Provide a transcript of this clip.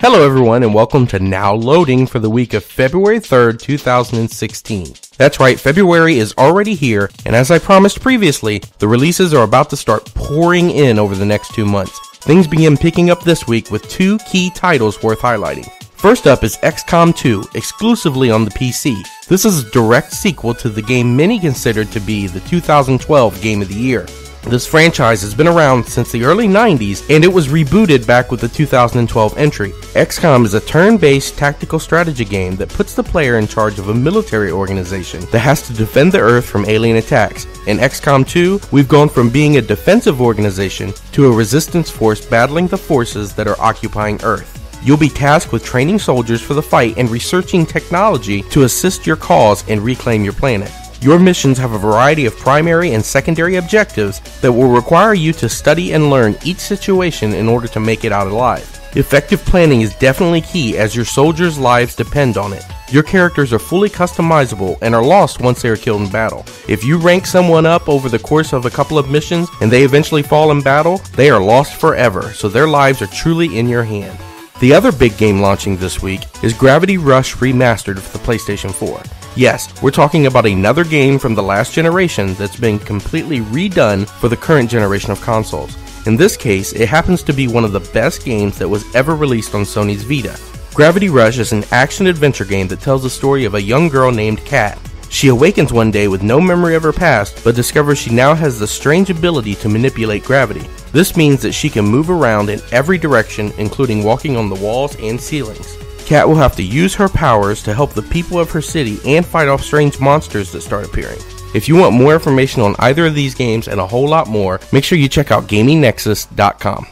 Hello everyone and welcome to Now Loading for the week of February 3rd, 2016. That's right, February is already here, and as I promised previously, the releases are about to start pouring in over the next two months. Things begin picking up this week with two key titles worth highlighting. First up is XCOM 2, exclusively on the PC. This is a direct sequel to the game many considered to be the 2012 Game of the Year. This franchise has been around since the early 90s and it was rebooted back with the 2012 entry. XCOM is a turn based tactical strategy game that puts the player in charge of a military organization that has to defend the Earth from alien attacks. In XCOM 2, we've gone from being a defensive organization to a resistance force battling the forces that are occupying Earth. You'll be tasked with training soldiers for the fight and researching technology to assist your cause and reclaim your planet. Your missions have a variety of primary and secondary objectives that will require you to study and learn each situation in order to make it out alive. Effective planning is definitely key as your soldiers' lives depend on it. Your characters are fully customizable and are lost once they are killed in battle. If you rank someone up over the course of a couple of missions and they eventually fall in battle, they are lost forever, so their lives are truly in your hand. The other big game launching this week is Gravity Rush Remastered for the PlayStation 4. Yes, we're talking about another game from the last generation that's been completely redone for the current generation of consoles. In this case, it happens to be one of the best games that was ever released on Sony's Vita. Gravity Rush is an action adventure game that tells the story of a young girl named Kat. She awakens one day with no memory of her past, but discovers she now has the strange ability to manipulate gravity. This means that she can move around in every direction, including walking on the walls and ceilings. Kat will have to use her powers to help the people of her city and fight off strange monsters that start appearing. If you want more information on either of these games and a whole lot more, make sure you check out GamingNexus.com.